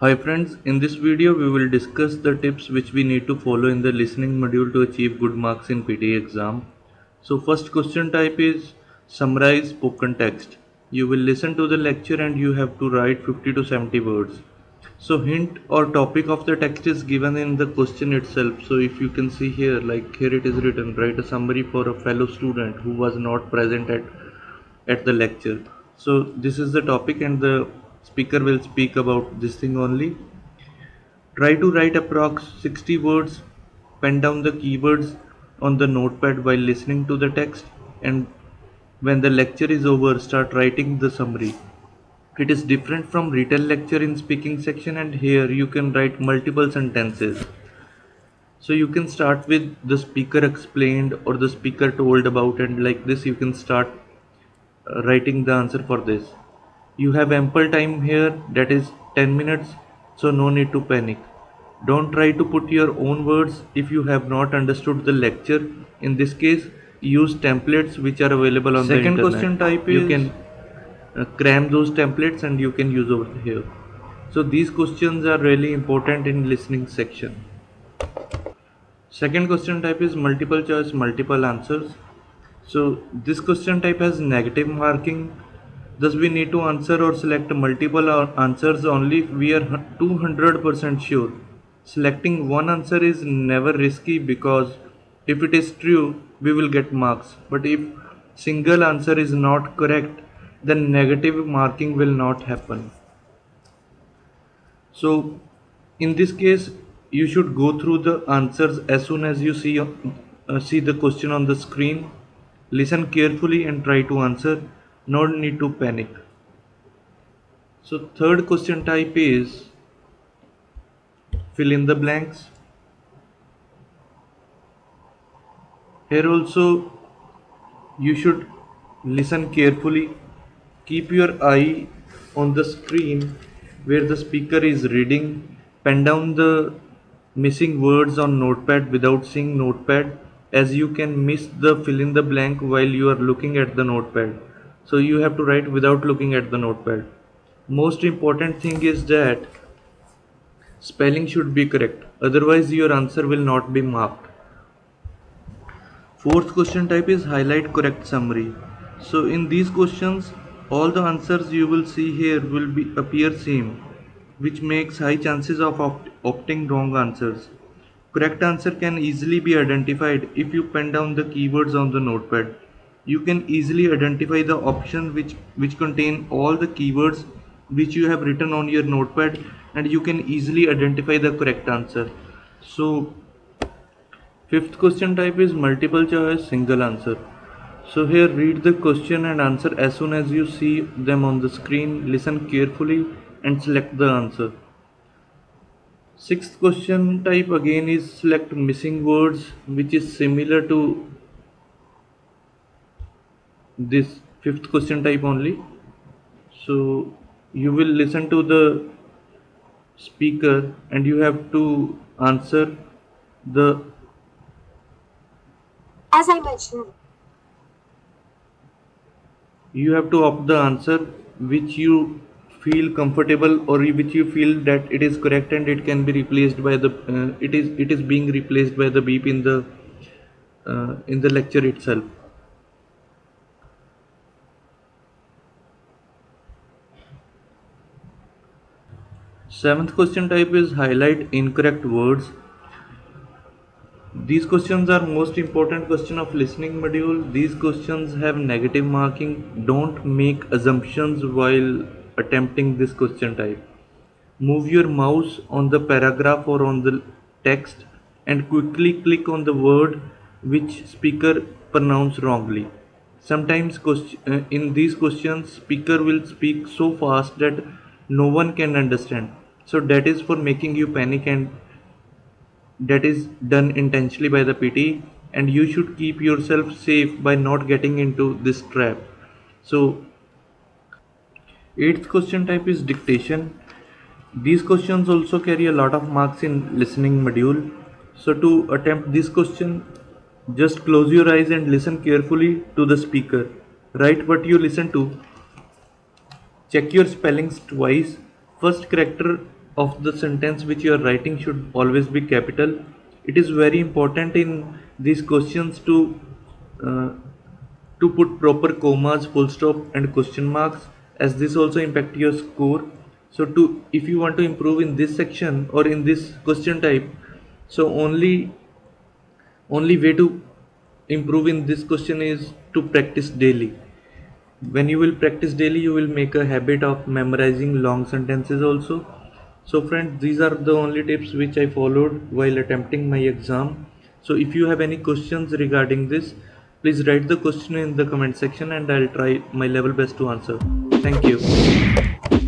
Hi friends, in this video we will discuss the tips which we need to follow in the listening module to achieve good marks in PTE exam. So first question type is summarize spoken text. You will listen to the lecture and you have to write 50 to 70 words. So hint or topic of the text is given in the question itself. So if you can see here like here it is written write a summary for a fellow student who was not present at at the lecture. So this is the topic and the speaker will speak about this thing only. Try to write approx 60 words pen down the keywords on the notepad while listening to the text and when the lecture is over start writing the summary. It is different from written lecture in speaking section and here you can write multiple sentences. So you can start with the speaker explained or the speaker told about and like this you can start uh, writing the answer for this you have ample time here that is 10 minutes so no need to panic. Don't try to put your own words if you have not understood the lecture. In this case use templates which are available on Second the internet. question type you is- can uh, cram those templates and you can use over here. So these questions are really important in listening section. Second question type is multiple choice multiple answers. So this question type has negative marking thus we need to answer or select multiple answers only. If we are 200% sure. Selecting one answer is never risky because if it is true we will get marks. But if single answer is not correct then negative marking will not happen. So in this case you should go through the answers as soon as you see uh, see the question on the screen. Listen carefully and try to answer no need to panic. So third question type is fill in the blanks. Here also you should listen carefully. Keep your eye on the screen where the speaker is reading. Pen down the missing words on notepad without seeing notepad as you can miss the fill in the blank while you are looking at the notepad so you have to write without looking at the notepad most important thing is that spelling should be correct otherwise your answer will not be marked Fourth question type is highlight correct summary. So in these questions, all the answers you will see here will be appear same, which makes high chances of opt opting wrong answers. Correct answer can easily be identified if you pen down the keywords on the notepad. You can easily identify the option which, which contain all the keywords which you have written on your notepad and you can easily identify the correct answer. So Fifth question type is multiple choice single answer. So here read the question and answer as soon as you see them on the screen. Listen carefully and select the answer. Sixth question type again is select missing words which is similar to this fifth question type only. So you will listen to the speaker and you have to answer the As I mentioned, you have to opt the answer which you feel comfortable or which you feel that it is correct and it can be replaced by the uh, it is it is being replaced by the beep in the uh, in the lecture itself seventh question type is highlight incorrect words. These questions are most important question of listening module. These questions have negative marking. Don't make assumptions while attempting this question type. Move your mouse on the paragraph or on the text and quickly click on the word which speaker pronounce wrongly. Sometimes uh, in these questions speaker will speak so fast that no one can understand so that is for making you panic and that is done intentionally by the PTE and you should keep yourself safe by not getting into this trap. So eighth question type is dictation. These questions also carry a lot of marks in listening module. So to attempt this question, just close your eyes and listen carefully to the speaker. Write what you listen to. Check your spellings twice. First character of the sentence which you are writing should always be capital. It is very important in these questions to uh, to put proper commas full stop and question marks as this also impact your score. So to if you want to improve in this section or in this question type so only only way to improve in this question is to practice daily. When you will practice daily you will make a habit of memorizing long sentences also so friends these are the only tips which i followed while attempting my exam. So if you have any questions regarding this please write the question in the comment section and i'll try my level best to answer. Thank you